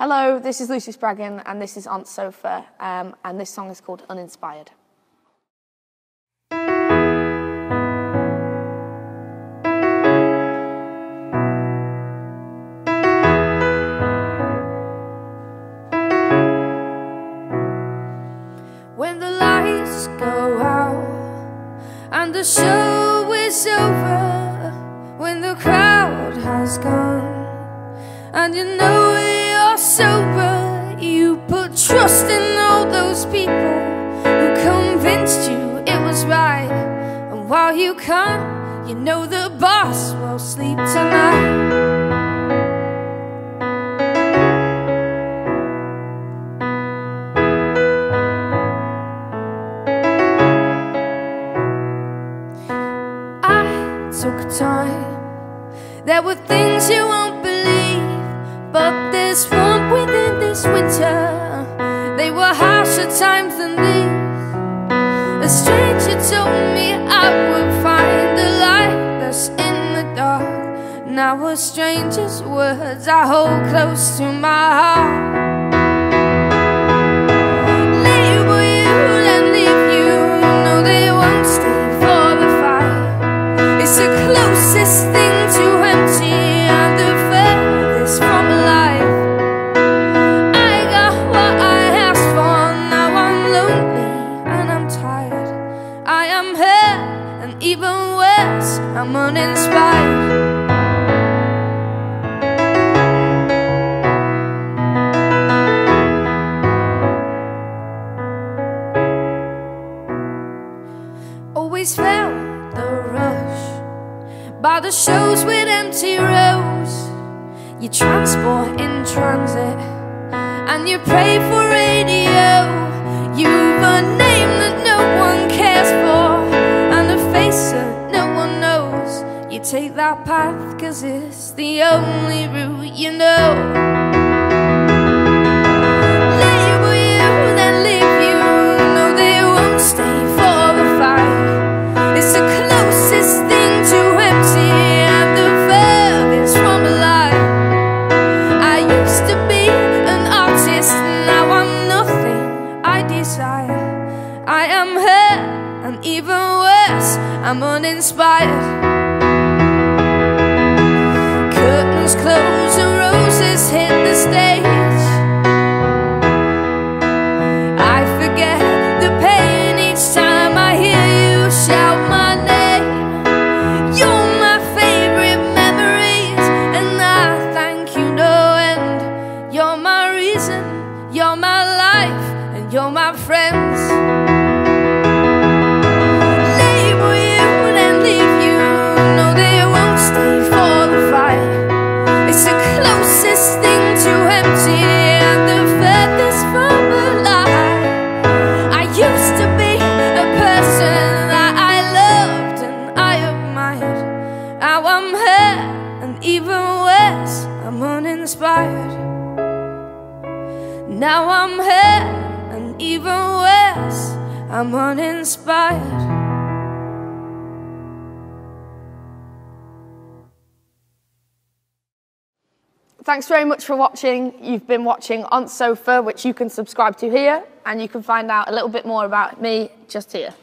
Hello, this is Lucy Spraggan, and this is Ont Sofa, um, and this song is called Uninspired. When the lights go out and the show is over, when the crowd has gone and you know you're sober. You put trust in all those people who convinced you it was right. And while you can, you know the boss will sleep tonight. I took time. There were things you won't believe, but there's warmth told me I would find a light that's in the dark. Now a stranger's words I hold close to my heart. I am hurt and even worse, I'm uninspired. Always felt the rush by the shows with empty rows. You transport in transit and you pray for radio. You've to empty and the further strong alive. I used to be an artist, now I'm nothing I desire. I am hurt, and even worse, I'm uninspired. Curtains close uninspired. Now I'm here, and even worse, I'm uninspired. Thanks very much for watching. You've been watching Ont Sofa, which you can subscribe to here, and you can find out a little bit more about me just here.